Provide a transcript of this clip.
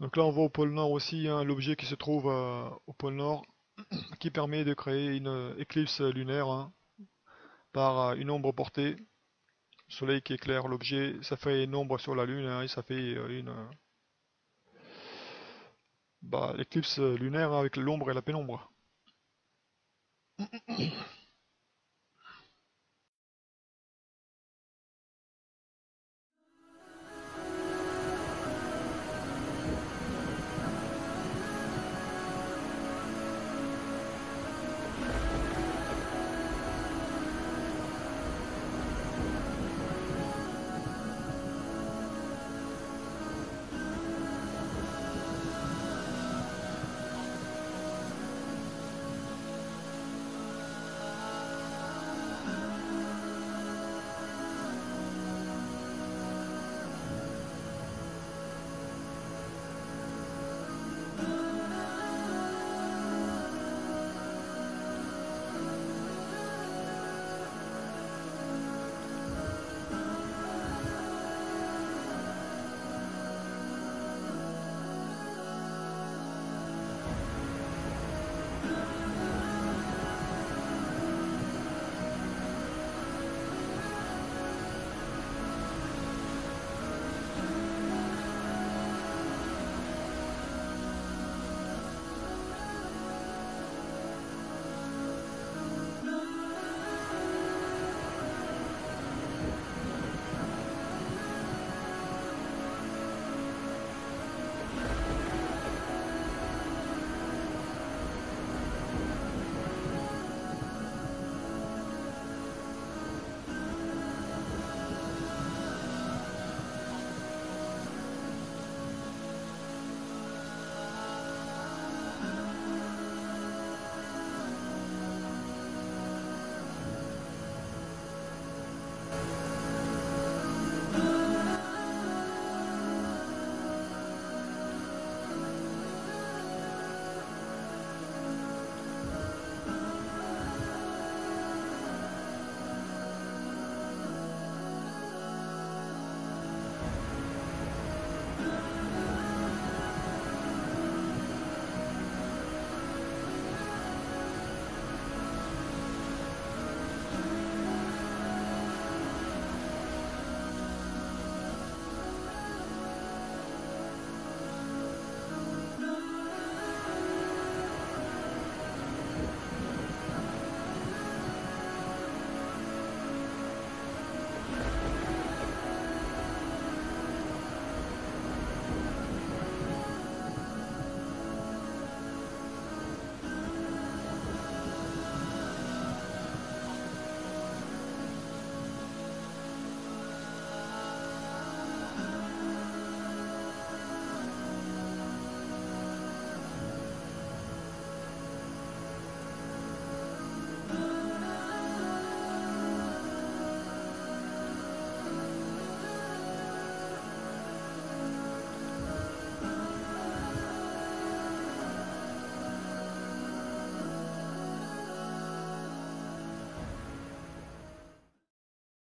Donc là on voit au pôle nord aussi hein, l'objet qui se trouve euh, au pôle nord qui permet de créer une euh, éclipse lunaire hein, par euh, une ombre portée. Le soleil qui éclaire l'objet, ça fait une ombre sur la lune hein, et ça fait une bah, l'éclipse lunaire avec l'ombre et la pénombre.